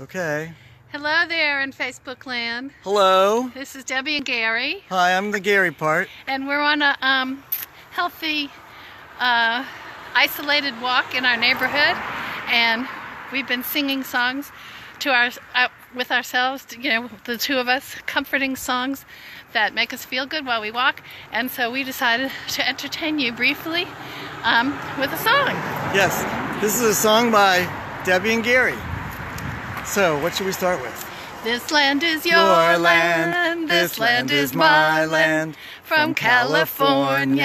Okay. Hello there in Facebook land. Hello. This is Debbie and Gary, Hi, I'm the Gary part. and we're on a um, healthy, uh, isolated walk in our neighborhood, and we've been singing songs to our uh, with ourselves. You know, the two of us, comforting songs that make us feel good while we walk. And so we decided to entertain you briefly um, with a song. Yes, this is a song by Debbie and Gary. So, what should we start with? This land is your, Your land, this land is my land. From California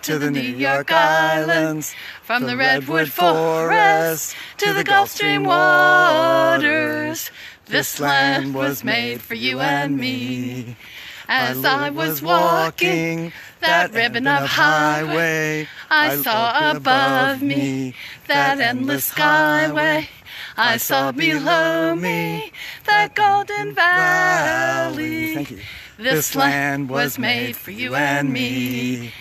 to the New York Islands, from the Redwood Forest to the Gulf Stream waters, this land was made for you and me. As I was walking that ribbon of highway, I saw above me that endless skyway. I saw below me that golden valley. Thank you. This land was made for you and me.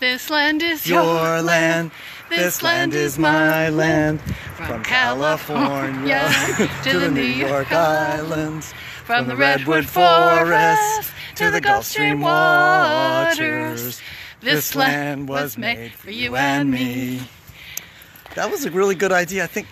This land is Your land. This land is my land. From California to the New York Islands. From the Redwood Forest to the Gulf Stream waters. This land was made for you and me. That was a really good idea. I think.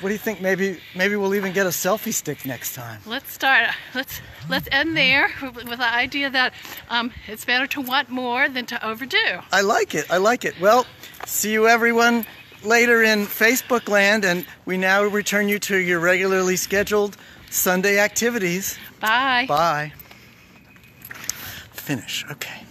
What do you think? Maybe maybe we'll even get a selfie stick next time. Let's start. Let's let's end there with, the idea that um, it's better to want more than to overdo. I like it. I like it. Well, see you everyone later in Facebook land, and we now return you to your regularly scheduled Sunday activities. Bye. Bye. Finish. Okay.